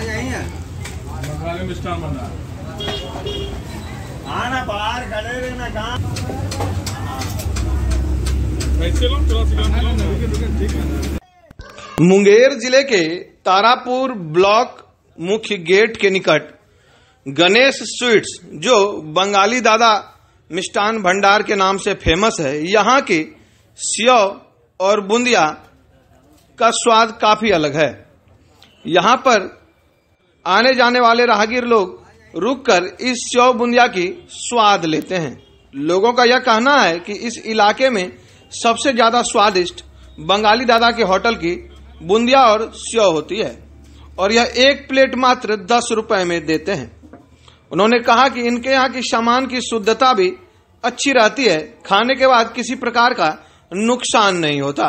बंगाली मिष्ठान भंडार आना बाहर खड़े रहना कहाँ? मुंगेर ज़िले के तारापुर ब्लॉक मुख्य गेट के निकट गणेश स्वीट्स जो बंगाली दादा मिष्ठान भंडार के नाम से फ़ेमस है यहाँ के सेव और बुंदिया का स्वाद काफ़ी अलग है। यहाँ पर आने जाने वाले राहगीर लोग रुककर इस सेव बुंदिया की स्वाद लेते हैं। लोगों का यह कहना है कि इस इलाके में सबसे ज़्यादा स्वादिष्ट बंगाली दादा के होटल की बुंदिया और सेव होती है और यह एक प्लेट मात्र दस रुपए में देते हैं। उन्होंने कहा कि इनके यहाँ की सामान की शुद्धता भी अच्छी रहती है। खाने के बाद किसी प्रकार का नुकसान नहीं होता।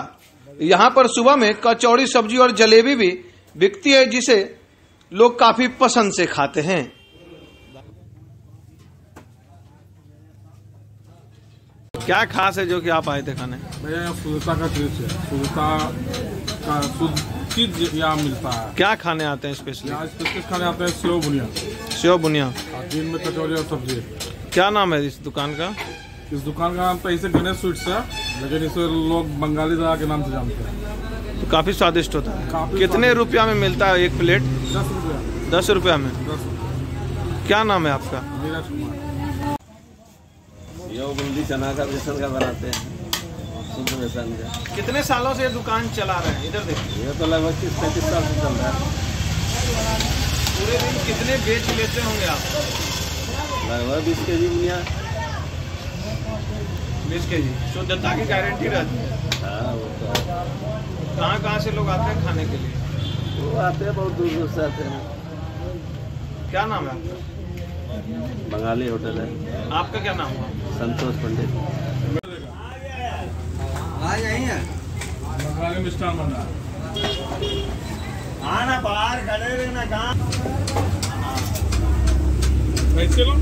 यहाँ पर सुबह में कचौड़ी सब्ज़ी और जलेबी भी बिकती है, जिसे लोग काफ़ी पसंद से खाते हैं। क्या खास है जो कि आप आए थे खाने? भैया यहाँ का चीज़ है। का शुद्ध चीज़ यहाँ मिलता है। क्या खाने आते हैं स्पेशली यहाँ स्पेशल खाने आते हैं सेव बुनिया। सेव बुनिया। दिन में कचौड़ी और सब्ज़ी। क्या नाम है इस दुकान का? इस दुकान का नाम तो इसे गणेश स्वीट्स है लेकिन इसे लोग बंगाली दादा के नाम से जानते हैं। तो काफ़ी स्वादिष्ट होता है। कितने रुपया में मिलता है एक प्लेट? दस रुपया दस रुपया। में दस क्या नाम है आपका? नीरज कुमार। यो बूंदी चना का बेसन का बनाते हैं। शुद्ध बेसन का। कितने सालों से ये दुकान चला रहे हैं? इधर देखिए ये तो लगभग तीस पैंतीस साल से चल रहा है। पूरे दिन कितने बेच लेते होंगे आप? लगभग बीस के जी बुनिया। बीस के जी शुद्धता की गारंटी रहती है। हाँ वो तो है। कहाँ कहाँ से लोग आते हैं खाने के लिए? वो आते हैं बहुत दूर दूर से आते हैं। क्या नाम है आपका? बंगाली होटल है। आपका क्या नाम हुआ? संतोष पंडित। आ जाइए बंगाली मिष्ठान आना बाहर खड़े रहना कहाँ। ग्राम किलो